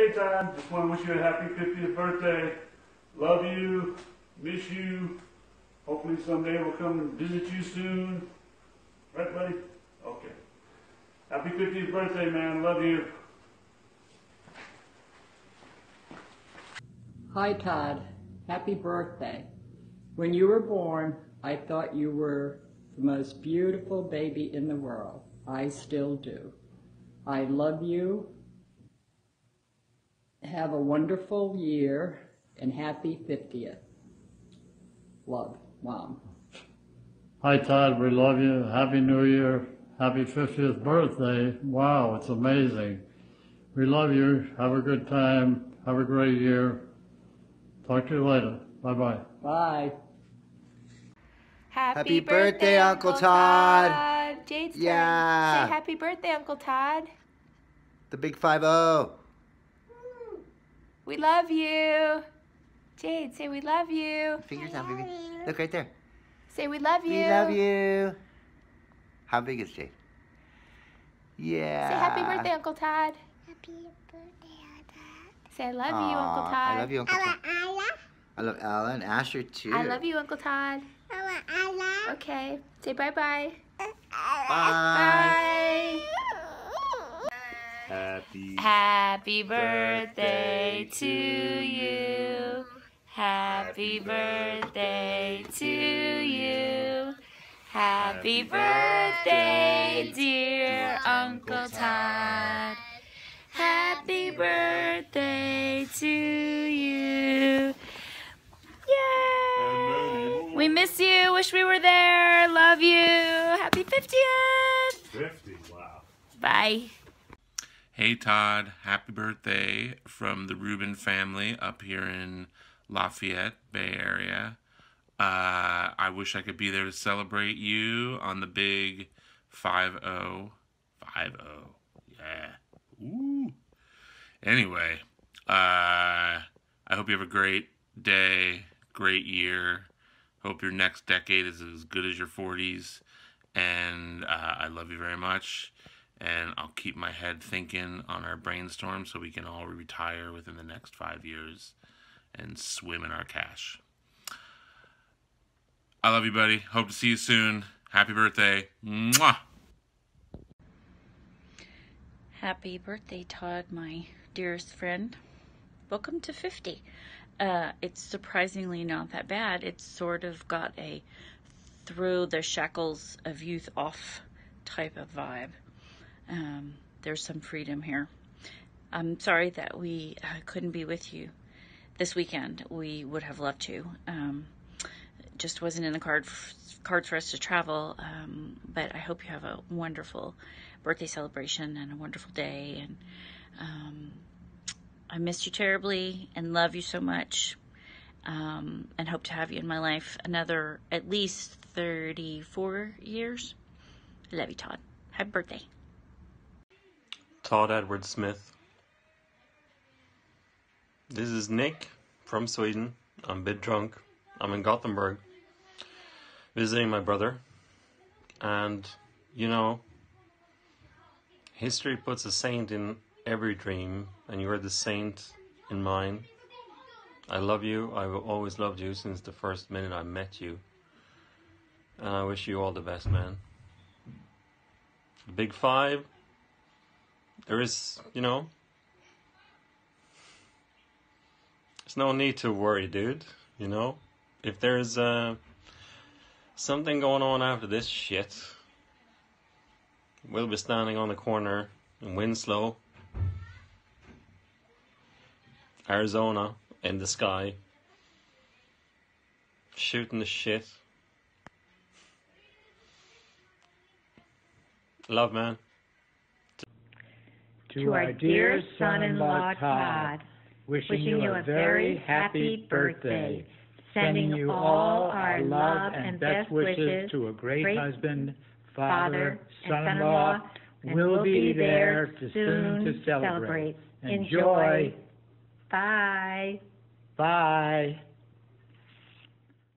Hey. Just want to wish you a happy 50th birthday. Love you. Miss you. Hopefully someday we'll come and visit you soon. Right, buddy? Okay. Happy 50th birthday, man. Love you. Hi, Todd. Happy birthday. When you were born, I thought you were the most beautiful baby in the world. I still do. I love you. Have a wonderful year and happy 50th. Love, Mom. Hi, Todd. We love you. Happy New Year. Happy 50th birthday. Wow, it's amazing. We love you. Have a good time. Have a great year. Talk to you later. Bye bye. Bye. Happy, Happy birthday, Uncle Todd. Jade's turn. Yeah. Say happy birthday, Uncle Todd. The big five oh. We love you. Jade, say we love you. Fingers down, baby. Look right there. Say we love you. We love you. How big is Jade? Yeah. Say happy birthday, Uncle Todd. Happy birthday, Dad. Say I love you, Uncle Todd. I love you, Uncle Todd. Ella. I love Ella and Asher too. I love you, Uncle Todd. Ella, Ella. Okay. Say bye-bye. Bye. Bye. Happy. Happy birthday to you. Happy birthday to you. Happy birthday, dear Uncle Todd. Happy birthday to you. Yay! We miss you. Wish we were there. Love you. Happy 50th. 50. Wow. Bye. Hey Todd, happy birthday from the Rubin family up here in Lafayette, Bay Area. Uh, I wish I could be there to celebrate you on the big 5 0. 5 0. Yeah. Ooh. Anyway, uh, I hope you have a great day, great year. Hope your next decade is as good as your 40s. And uh, I love you very much and I'll keep my head thinking on our brainstorm so we can all retire within the next five years and swim in our cash. I love you, buddy. Hope to see you soon. Happy birthday. Mwah. Happy birthday, Todd, my dearest friend. Welcome to 50. Uh, it's surprisingly not that bad. It's sort of got a throw the shackles of youth off type of vibe. Um, there's some freedom here. I'm sorry that we uh, couldn't be with you this weekend. We would have loved to. Um, just wasn't in the card cards for us to travel. Um, but I hope you have a wonderful birthday celebration and a wonderful day. And um, I missed you terribly and love you so much. Um, and hope to have you in my life another at least 34 years. Love you, Todd. Happy birthday. Todd Edward Smith. This is Nick from Sweden. I'm a bit drunk. I'm in Gothenburg visiting my brother. And, you know, history puts a saint in every dream, and you are the saint in mine. I love you. I've always loved you since the first minute I met you. And I wish you all the best, man. Big five there is, you know, there's no need to worry, dude. You know, if there's uh, something going on after this shit, we'll be standing on the corner in Winslow, Arizona, in the sky, shooting the shit. Love, man to our dear son-in-law Todd, wishing you a very happy birthday, sending you all our love and best wishes to a great husband, father, son-in-law, we'll be there to soon to celebrate. Enjoy. Bye. Bye.